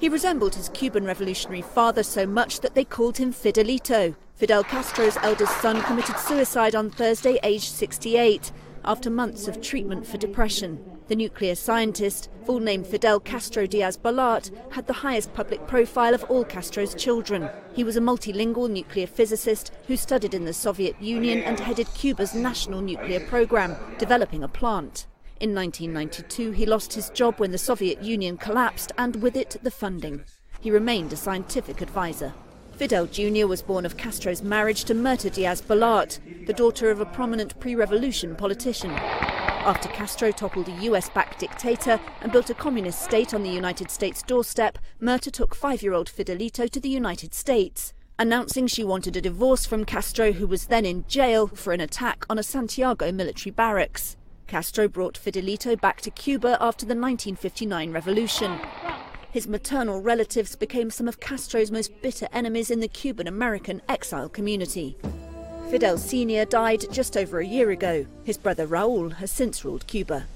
He resembled his Cuban revolutionary father so much that they called him Fidelito. Fidel Castro's eldest son committed suicide on Thursday, aged 68, after months of treatment for depression. The nuclear scientist, full name Fidel Castro Diaz Balart, had the highest public profile of all Castro's children. He was a multilingual nuclear physicist who studied in the Soviet Union and headed Cuba's national nuclear program, developing a plant. In 1992, he lost his job when the Soviet Union collapsed and with it the funding. He remained a scientific advisor. Fidel Jr. was born of Castro's marriage to Mirta Diaz Balart, the daughter of a prominent pre-revolution politician. After Castro toppled a US-backed dictator and built a communist state on the United States doorstep, Mirta took five-year-old Fidelito to the United States, announcing she wanted a divorce from Castro, who was then in jail for an attack on a Santiago military barracks. Castro brought Fidelito back to Cuba after the 1959 revolution. His maternal relatives became some of Castro's most bitter enemies in the Cuban American exile community. Fidel Sr. died just over a year ago. His brother Raul has since ruled Cuba.